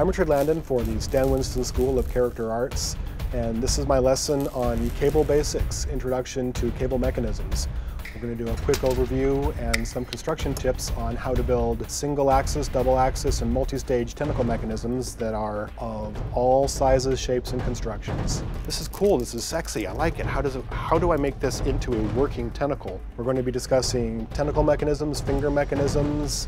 I'm Richard Landon for the Stan Winston School of Character Arts, and this is my lesson on cable basics, introduction to cable mechanisms. We're going to do a quick overview and some construction tips on how to build single axis, double axis, and multi-stage tentacle mechanisms that are of all sizes, shapes, and constructions. This is cool, this is sexy, I like it. How, does it, how do I make this into a working tentacle? We're going to be discussing tentacle mechanisms, finger mechanisms,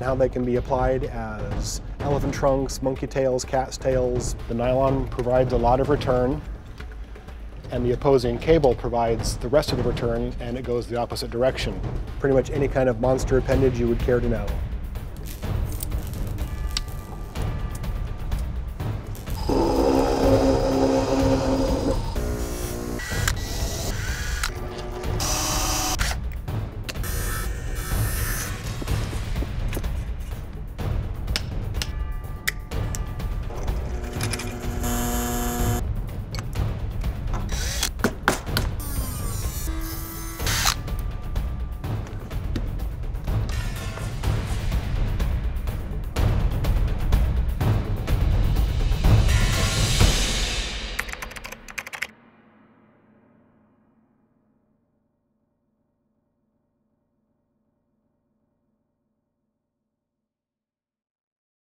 how they can be applied as elephant trunks, monkey tails, cat's tails. The nylon provides a lot of return and the opposing cable provides the rest of the return and it goes the opposite direction. Pretty much any kind of monster appendage you would care to know.